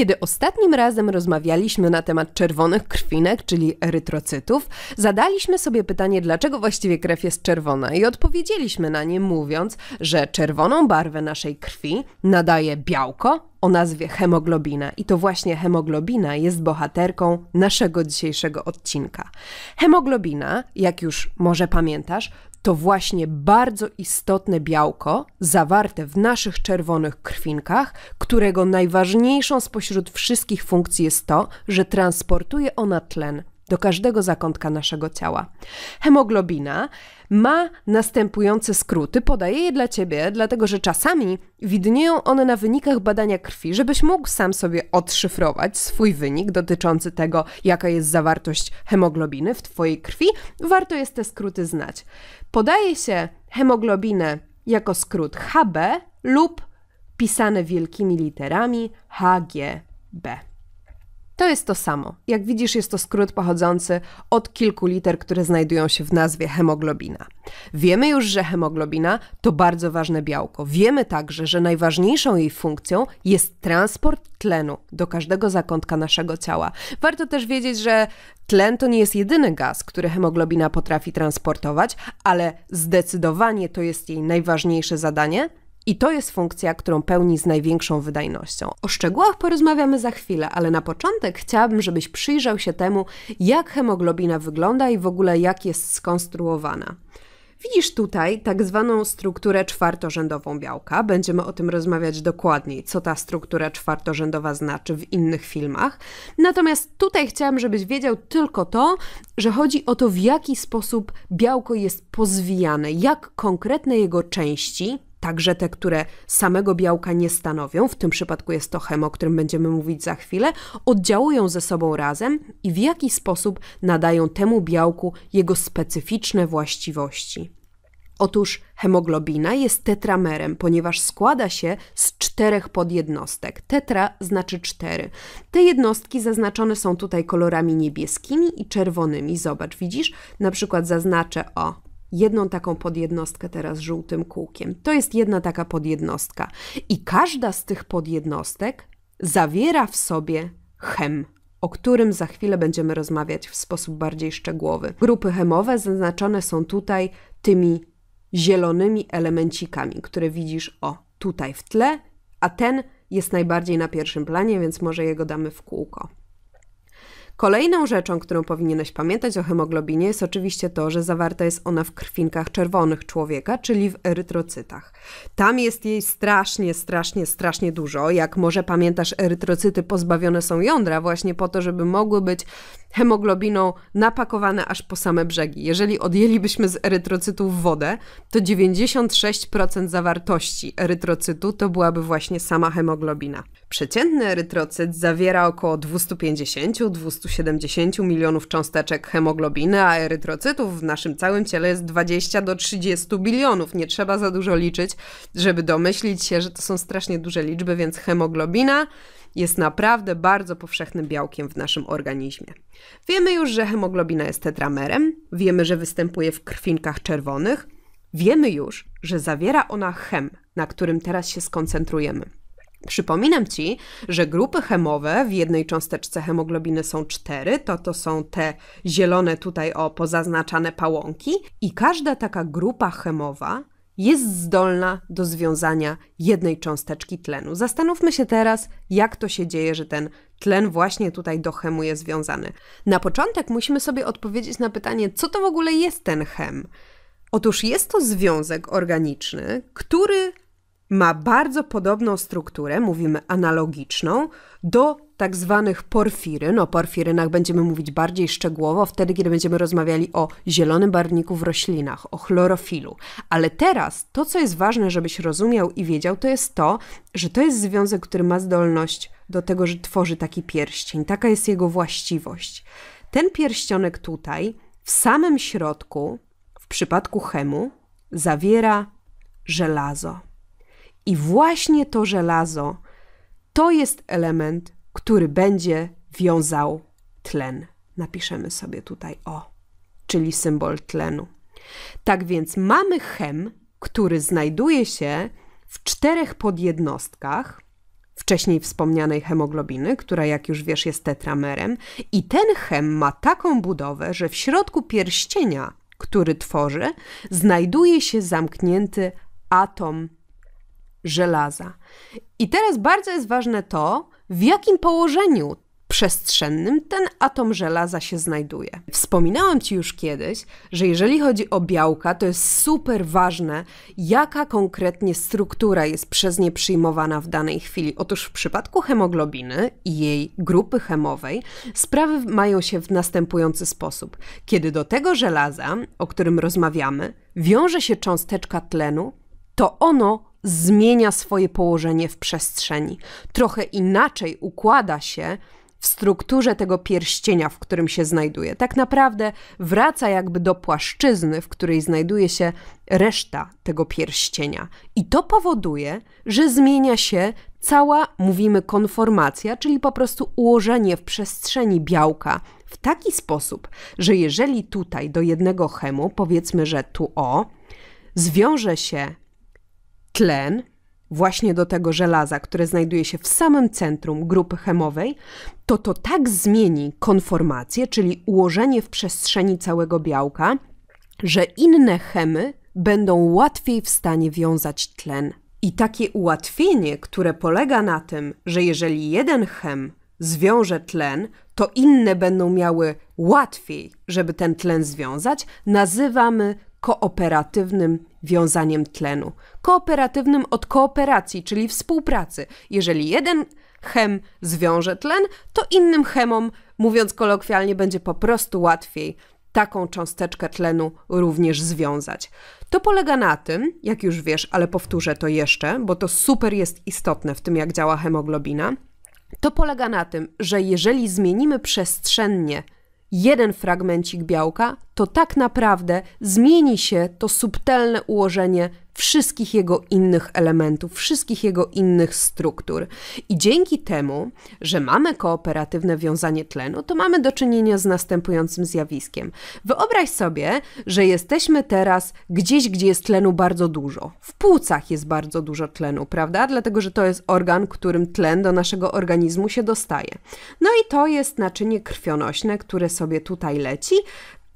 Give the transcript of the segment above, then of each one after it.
Kiedy ostatnim razem rozmawialiśmy na temat czerwonych krwinek, czyli erytrocytów, zadaliśmy sobie pytanie, dlaczego właściwie krew jest czerwona i odpowiedzieliśmy na nie mówiąc, że czerwoną barwę naszej krwi nadaje białko o nazwie hemoglobina i to właśnie hemoglobina jest bohaterką naszego dzisiejszego odcinka. Hemoglobina, jak już może pamiętasz, to właśnie bardzo istotne białko zawarte w naszych czerwonych krwinkach, którego najważniejszą spośród wszystkich funkcji jest to, że transportuje ona tlen do każdego zakątka naszego ciała. Hemoglobina ma następujące skróty. Podaję je dla Ciebie, dlatego że czasami widnieją one na wynikach badania krwi, żebyś mógł sam sobie odszyfrować swój wynik dotyczący tego, jaka jest zawartość hemoglobiny w Twojej krwi. Warto jest te skróty znać. Podaje się hemoglobinę jako skrót HB lub pisane wielkimi literami HGB. To jest to samo. Jak widzisz, jest to skrót pochodzący od kilku liter, które znajdują się w nazwie hemoglobina. Wiemy już, że hemoglobina to bardzo ważne białko. Wiemy także, że najważniejszą jej funkcją jest transport tlenu do każdego zakątka naszego ciała. Warto też wiedzieć, że tlen to nie jest jedyny gaz, który hemoglobina potrafi transportować, ale zdecydowanie to jest jej najważniejsze zadanie i to jest funkcja, którą pełni z największą wydajnością. O szczegółach porozmawiamy za chwilę, ale na początek chciałabym, żebyś przyjrzał się temu, jak hemoglobina wygląda i w ogóle jak jest skonstruowana. Widzisz tutaj tak zwaną strukturę czwartorzędową białka. Będziemy o tym rozmawiać dokładniej, co ta struktura czwartorzędowa znaczy w innych filmach. Natomiast tutaj chciałam, żebyś wiedział tylko to, że chodzi o to, w jaki sposób białko jest pozwijane, jak konkretne jego części, także te, które samego białka nie stanowią, w tym przypadku jest to hemo, o którym będziemy mówić za chwilę, oddziałują ze sobą razem i w jaki sposób nadają temu białku jego specyficzne właściwości. Otóż hemoglobina jest tetramerem, ponieważ składa się z czterech podjednostek. Tetra znaczy cztery. Te jednostki zaznaczone są tutaj kolorami niebieskimi i czerwonymi. Zobacz, widzisz? Na przykład zaznaczę o jedną taką podjednostkę teraz żółtym kółkiem. To jest jedna taka podjednostka. I każda z tych podjednostek zawiera w sobie chem, o którym za chwilę będziemy rozmawiać w sposób bardziej szczegółowy. Grupy chemowe zaznaczone są tutaj tymi zielonymi elemencikami, które widzisz o tutaj w tle, a ten jest najbardziej na pierwszym planie, więc może jego damy w kółko. Kolejną rzeczą, którą powinieneś pamiętać o hemoglobinie jest oczywiście to, że zawarta jest ona w krwinkach czerwonych człowieka, czyli w erytrocytach. Tam jest jej strasznie, strasznie, strasznie dużo. Jak może pamiętasz, erytrocyty pozbawione są jądra właśnie po to, żeby mogły być hemoglobiną napakowane aż po same brzegi. Jeżeli odjęlibyśmy z erytrocytów wodę, to 96% zawartości erytrocytu to byłaby właśnie sama hemoglobina. Przeciętny erytrocyt zawiera około 250-270 milionów cząsteczek hemoglobiny, a erytrocytów w naszym całym ciele jest 20 do 30 bilionów. Nie trzeba za dużo liczyć, żeby domyślić się, że to są strasznie duże liczby, więc hemoglobina jest naprawdę bardzo powszechnym białkiem w naszym organizmie. Wiemy już, że hemoglobina jest tetramerem, wiemy, że występuje w krwinkach czerwonych, wiemy już, że zawiera ona chem, na którym teraz się skoncentrujemy. Przypominam Ci, że grupy chemowe w jednej cząsteczce hemoglobiny są cztery, to to są te zielone tutaj o pozaznaczane pałąki i każda taka grupa chemowa jest zdolna do związania jednej cząsteczki tlenu. Zastanówmy się teraz, jak to się dzieje, że ten tlen właśnie tutaj do chemu jest związany. Na początek musimy sobie odpowiedzieć na pytanie, co to w ogóle jest ten chem. Otóż jest to związek organiczny, który ma bardzo podobną strukturę, mówimy analogiczną, do tak zwanych porfiryn. O porfirynach będziemy mówić bardziej szczegółowo wtedy, kiedy będziemy rozmawiali o zielonym barwniku w roślinach, o chlorofilu. Ale teraz to, co jest ważne, żebyś rozumiał i wiedział, to jest to, że to jest związek, który ma zdolność do tego, że tworzy taki pierścień. Taka jest jego właściwość. Ten pierścionek tutaj, w samym środku, w przypadku chemu, zawiera żelazo. I właśnie to żelazo to jest element, który będzie wiązał tlen. Napiszemy sobie tutaj O, czyli symbol tlenu. Tak więc mamy chem, który znajduje się w czterech podjednostkach, wcześniej wspomnianej hemoglobiny, która jak już wiesz jest tetramerem i ten chem ma taką budowę, że w środku pierścienia, który tworzy, znajduje się zamknięty atom żelaza. I teraz bardzo jest ważne to, w jakim położeniu przestrzennym ten atom żelaza się znajduje. Wspominałam Ci już kiedyś, że jeżeli chodzi o białka, to jest super ważne, jaka konkretnie struktura jest przez nie przyjmowana w danej chwili. Otóż w przypadku hemoglobiny i jej grupy chemowej sprawy mają się w następujący sposób. Kiedy do tego żelaza, o którym rozmawiamy, wiąże się cząsteczka tlenu, to ono zmienia swoje położenie w przestrzeni. Trochę inaczej układa się w strukturze tego pierścienia, w którym się znajduje. Tak naprawdę wraca jakby do płaszczyzny, w której znajduje się reszta tego pierścienia. I to powoduje, że zmienia się cała, mówimy, konformacja, czyli po prostu ułożenie w przestrzeni białka w taki sposób, że jeżeli tutaj do jednego chemu, powiedzmy, że tu o, zwiąże się tlen, właśnie do tego żelaza, które znajduje się w samym centrum grupy chemowej, to to tak zmieni konformację, czyli ułożenie w przestrzeni całego białka, że inne chemy będą łatwiej w stanie wiązać tlen. I takie ułatwienie, które polega na tym, że jeżeli jeden chem zwiąże tlen, to inne będą miały łatwiej, żeby ten tlen związać, nazywamy kooperatywnym wiązaniem tlenu. Kooperatywnym od kooperacji, czyli współpracy. Jeżeli jeden chem zwiąże tlen, to innym chemom, mówiąc kolokwialnie, będzie po prostu łatwiej taką cząsteczkę tlenu również związać. To polega na tym, jak już wiesz, ale powtórzę to jeszcze, bo to super jest istotne w tym, jak działa hemoglobina. To polega na tym, że jeżeli zmienimy przestrzennie jeden fragmencik białka, to tak naprawdę zmieni się to subtelne ułożenie wszystkich jego innych elementów, wszystkich jego innych struktur. I dzięki temu, że mamy kooperatywne wiązanie tlenu, to mamy do czynienia z następującym zjawiskiem. Wyobraź sobie, że jesteśmy teraz gdzieś, gdzie jest tlenu bardzo dużo. W płucach jest bardzo dużo tlenu, prawda? Dlatego, że to jest organ, którym tlen do naszego organizmu się dostaje. No i to jest naczynie krwionośne, które sobie tutaj leci,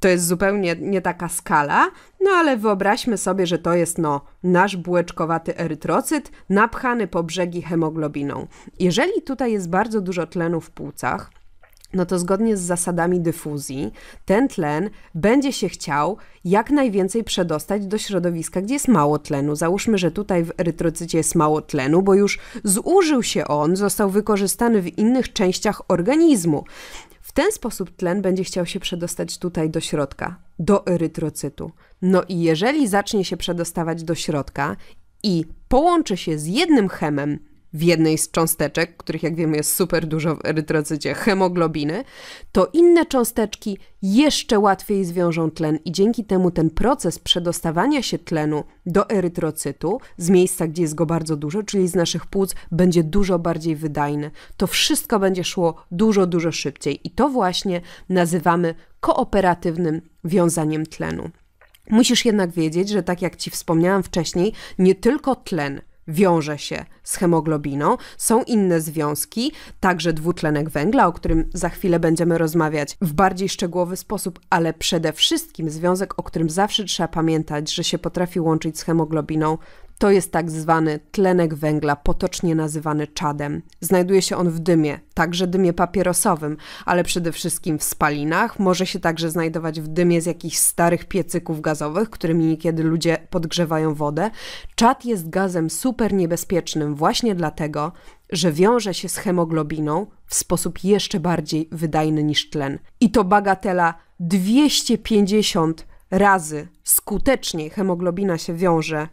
to jest zupełnie nie taka skala, no ale wyobraźmy sobie, że to jest no, nasz bułeczkowaty erytrocyt napchany po brzegi hemoglobiną. Jeżeli tutaj jest bardzo dużo tlenu w płucach, no to zgodnie z zasadami dyfuzji, ten tlen będzie się chciał jak najwięcej przedostać do środowiska, gdzie jest mało tlenu. Załóżmy, że tutaj w erytrocycie jest mało tlenu, bo już zużył się on, został wykorzystany w innych częściach organizmu ten sposób tlen będzie chciał się przedostać tutaj do środka, do erytrocytu. No i jeżeli zacznie się przedostawać do środka i połączy się z jednym chemem w jednej z cząsteczek, których jak wiemy jest super dużo w erytrocycie, hemoglobiny, to inne cząsteczki jeszcze łatwiej zwiążą tlen i dzięki temu ten proces przedostawania się tlenu do erytrocytu z miejsca, gdzie jest go bardzo dużo, czyli z naszych płuc, będzie dużo bardziej wydajny. To wszystko będzie szło dużo, dużo szybciej i to właśnie nazywamy kooperatywnym wiązaniem tlenu. Musisz jednak wiedzieć, że tak jak Ci wspomniałam wcześniej, nie tylko tlen – wiąże się z hemoglobiną. Są inne związki, także dwutlenek węgla, o którym za chwilę będziemy rozmawiać w bardziej szczegółowy sposób, ale przede wszystkim związek, o którym zawsze trzeba pamiętać, że się potrafi łączyć z hemoglobiną, to jest tak zwany tlenek węgla, potocznie nazywany czadem. Znajduje się on w dymie, także dymie papierosowym, ale przede wszystkim w spalinach. Może się także znajdować w dymie z jakichś starych piecyków gazowych, którymi niekiedy ludzie podgrzewają wodę. Czad jest gazem super niebezpiecznym właśnie dlatego, że wiąże się z hemoglobiną w sposób jeszcze bardziej wydajny niż tlen. I to bagatela 250 razy skuteczniej hemoglobina się wiąże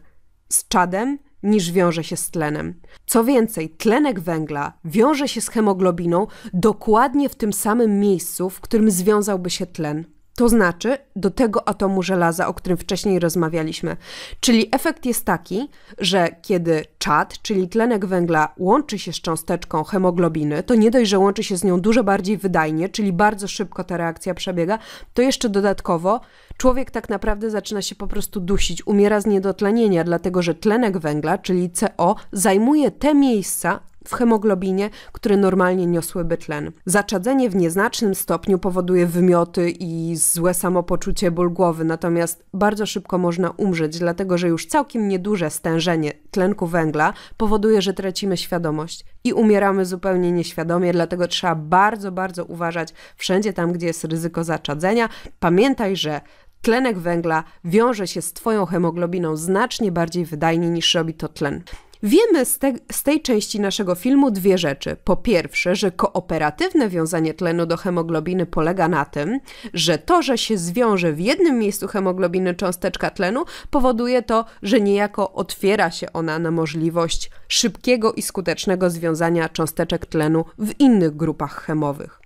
z czadem niż wiąże się z tlenem. Co więcej, tlenek węgla wiąże się z hemoglobiną dokładnie w tym samym miejscu, w którym związałby się tlen. To znaczy do tego atomu żelaza, o którym wcześniej rozmawialiśmy. Czyli efekt jest taki, że kiedy czad, czyli tlenek węgla, łączy się z cząsteczką hemoglobiny, to nie dość, że łączy się z nią dużo bardziej wydajnie, czyli bardzo szybko ta reakcja przebiega, to jeszcze dodatkowo człowiek tak naprawdę zaczyna się po prostu dusić, umiera z niedotlenienia, dlatego że tlenek węgla, czyli CO, zajmuje te miejsca, w hemoglobinie, które normalnie niosłyby tlen. Zaczadzenie w nieznacznym stopniu powoduje wymioty i złe samopoczucie, ból głowy, natomiast bardzo szybko można umrzeć, dlatego że już całkiem nieduże stężenie tlenku węgla powoduje, że tracimy świadomość i umieramy zupełnie nieświadomie, dlatego trzeba bardzo, bardzo uważać wszędzie tam, gdzie jest ryzyko zaczadzenia. Pamiętaj, że tlenek węgla wiąże się z Twoją hemoglobiną znacznie bardziej wydajnie niż robi to tlen. Wiemy z, te, z, tej części naszego filmu dwie rzeczy. Po pierwsze, że kooperatywne wiązanie tlenu do hemoglobiny polega na tym, że to, że się zwiąże w jednym miejscu hemoglobiny cząsteczka tlenu, powoduje to, że niejako otwiera się ona na możliwość szybkiego i skutecznego związania cząsteczek tlenu w innych grupach chemowych.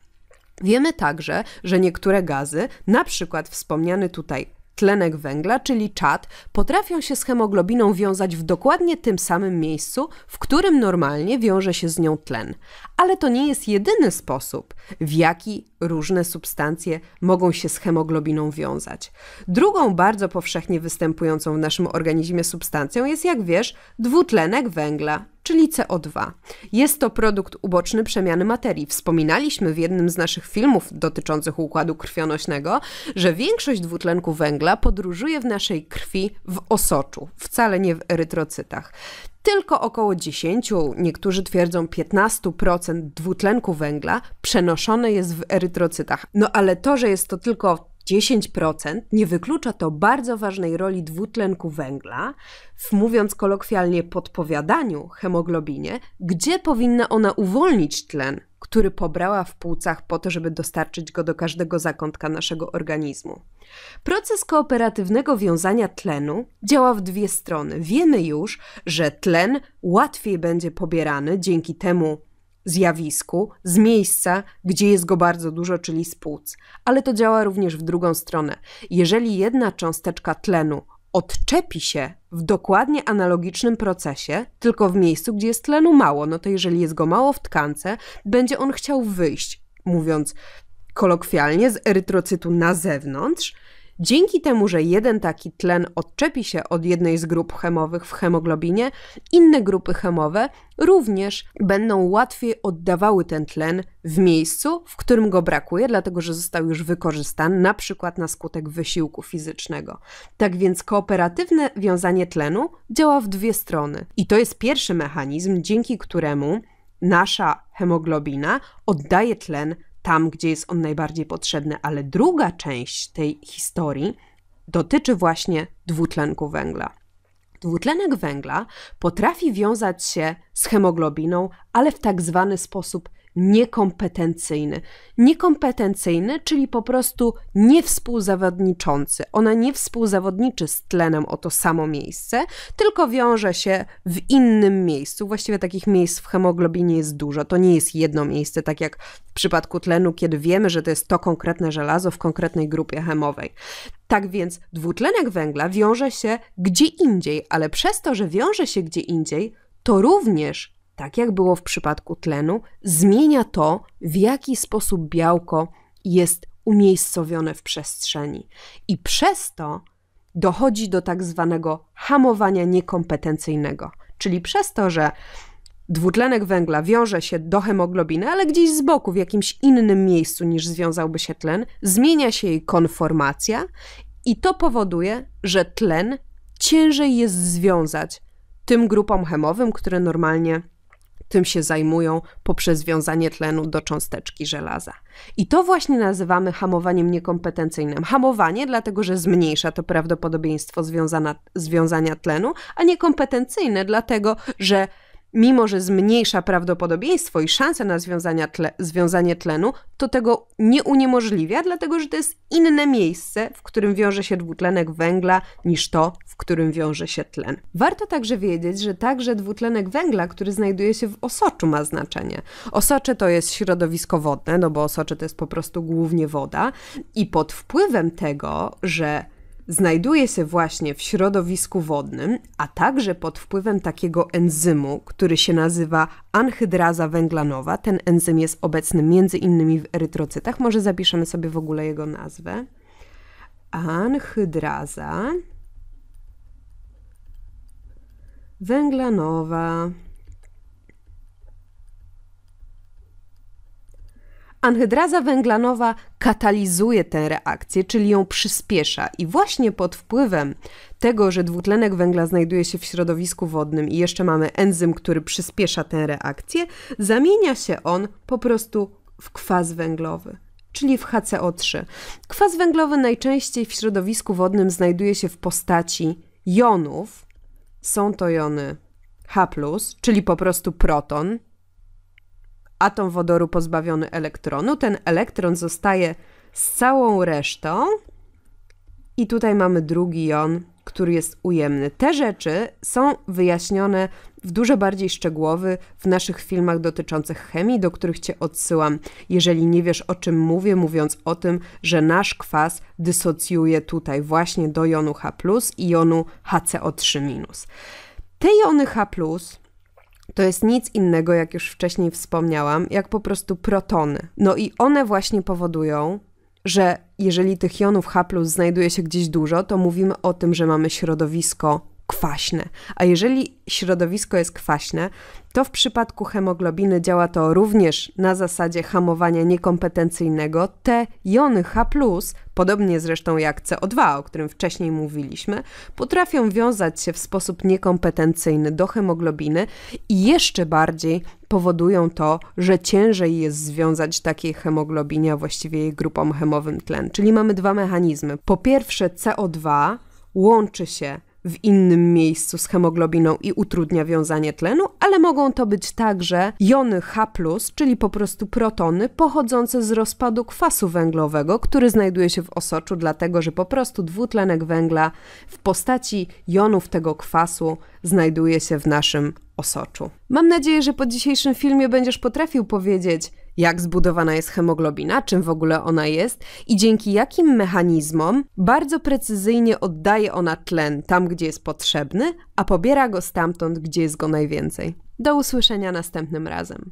Wiemy także, że niektóre gazy, na przykład wspomniany tutaj tlenek węgla, czyli czad, potrafią się z hemoglobiną wiązać w dokładnie tym samym miejscu, w którym normalnie wiąże się z nią tlen. Ale to nie jest jedyny sposób, w jaki różne substancje mogą się z hemoglobiną wiązać. Drugą bardzo powszechnie występującą w naszym organizmie substancją jest, jak wiesz, dwutlenek węgla, czyli CO2. Jest to produkt uboczny przemiany materii. Wspominaliśmy w jednym z naszych filmów dotyczących układu krwionośnego, że większość dwutlenku węgla podróżuje w naszej krwi w osoczu, wcale nie w erytrocytach. Tylko około 10, niektórzy twierdzą 15% dwutlenku węgla przenoszone jest w erytrocytach. No ale to, że jest to tylko 10% nie wyklucza to bardzo ważnej roli dwutlenku węgla w, mówiąc kolokwialnie, podpowiadaniu hemoglobinie, gdzie powinna ona uwolnić tlen, który pobrała w płucach po to, żeby dostarczyć go do każdego zakątka naszego organizmu. Proces kooperatywnego wiązania tlenu działa w dwie strony. Wiemy już, że tlen łatwiej będzie pobierany dzięki temu zjawisku z miejsca, gdzie jest go bardzo dużo, czyli z płuc. Ale to działa również w drugą stronę. Jeżeli jedna cząsteczka tlenu odczepi się w dokładnie analogicznym procesie, tylko w miejscu, gdzie jest tlenu mało, no to jeżeli jest go mało w tkance, będzie on chciał wyjść, mówiąc kolokwialnie, z erytrocytu na zewnątrz, Dzięki temu, że jeden taki tlen odczepi się od jednej z grup chemowych w hemoglobinie, inne grupy chemowe również będą łatwiej oddawały ten tlen w miejscu, w którym go brakuje, dlatego że został już wykorzystany, na przykład na skutek wysiłku fizycznego. Tak więc kooperatywne wiązanie tlenu działa w dwie strony. I to jest pierwszy mechanizm, dzięki któremu nasza hemoglobina oddaje tlen tam, gdzie jest on najbardziej potrzebny, ale druga część tej historii dotyczy właśnie dwutlenku węgla. Dwutlenek węgla potrafi wiązać się z hemoglobiną, ale w tak zwany sposób niekompetencyjny. Niekompetencyjny, czyli po prostu niewspółzawodniczący. Ona nie współzawodniczy z tlenem o to samo miejsce, tylko wiąże się w innym miejscu. Właściwie takich miejsc w hemoglobinie jest dużo. To nie jest jedno miejsce, tak jak w przypadku tlenu, kiedy wiemy, że to jest to konkretne żelazo w konkretnej grupie chemowej. Tak więc dwutlenek węgla wiąże się gdzie indziej, ale przez to, że wiąże się gdzie indziej, to również tak jak było w przypadku tlenu, zmienia to, w jaki sposób białko jest umiejscowione w przestrzeni. I przez to dochodzi do tak zwanego hamowania niekompetencyjnego, czyli przez to, że dwutlenek węgla wiąże się do hemoglobiny, ale gdzieś z boku, w jakimś innym miejscu niż związałby się tlen, zmienia się jej konformacja i to powoduje, że tlen ciężej jest związać tym grupom chemowym, które normalnie tym się zajmują poprzez wiązanie tlenu do cząsteczki żelaza. I to właśnie nazywamy hamowaniem niekompetencyjnym. Hamowanie, dlatego że zmniejsza to prawdopodobieństwo związana, związania tlenu, a niekompetencyjne, dlatego że mimo że zmniejsza prawdopodobieństwo i szanse na tle, związanie tlenu, to tego nie uniemożliwia, dlatego że to jest inne miejsce, w którym wiąże się dwutlenek węgla, niż to, w którym wiąże się tlen. Warto także wiedzieć, że także dwutlenek węgla, który znajduje się w osoczu, ma znaczenie. Osocze to jest środowisko wodne, no bo osocze to jest po prostu głównie woda, i pod wpływem tego, że znajduje się właśnie w środowisku wodnym, a także pod wpływem takiego enzymu, który się nazywa anhydraza węglanowa. Ten enzym jest obecny między innymi w erytrocytach. Może zapiszemy sobie w ogóle jego nazwę. Anhydraza węglanowa. Anhydraza węglanowa katalizuje tę reakcję, czyli ją przyspiesza i właśnie pod wpływem tego, że dwutlenek węgla znajduje się w środowisku wodnym i jeszcze mamy enzym, który przyspiesza tę reakcję, zamienia się on po prostu w kwas węglowy czyli w HCO3. Kwas węglowy najczęściej w środowisku wodnym znajduje się w postaci jonów. Są to jony H, czyli po prostu proton, atom wodoru pozbawiony elektronu. Ten elektron zostaje z całą resztą. I tutaj mamy drugi jon, który jest ujemny. Te rzeczy są wyjaśnione w dużo bardziej szczegółowy w naszych filmach dotyczących chemii, do których Cię odsyłam, jeżeli nie wiesz o czym mówię, mówiąc o tym, że nasz kwas dysocjuje tutaj właśnie do jonu H i jonu HCO3-. Te jony H to jest nic innego, jak już wcześniej wspomniałam, jak po prostu protony. No i one właśnie powodują, że jeżeli tych jonów H znajduje się gdzieś dużo, to mówimy o tym, że mamy środowisko kwaśne. A jeżeli środowisko jest kwaśne, to w przypadku hemoglobiny działa to również na zasadzie hamowania niekompetencyjnego. Te jony H, podobnie zresztą jak CO2, o którym wcześniej mówiliśmy, potrafią wiązać się w sposób niekompetencyjny do hemoglobiny i jeszcze bardziej powodują to, że ciężej jest związać takiej hemoglobinie, a właściwie jej grupom hemowym tlen. Czyli mamy dwa mechanizmy. Po pierwsze, CO2 łączy się w innym miejscu z hemoglobiną i utrudnia wiązanie tlenu, ale mogą to być także jony H, czyli po prostu protony pochodzące z rozpadu kwasu węglowego, który znajduje się w osoczu, dlatego że po prostu dwutlenek węgla w postaci jonów tego kwasu znajduje się w naszym osoczu. Mam nadzieję, że po dzisiejszym filmie będziesz potrafił powiedzieć, jak zbudowana jest hemoglobina, czym w ogóle ona jest i dzięki jakim mechanizmom bardzo precyzyjnie oddaje ona tlen tam, gdzie jest potrzebny, a pobiera go stamtąd, gdzie jest go najwięcej. Do usłyszenia następnym razem.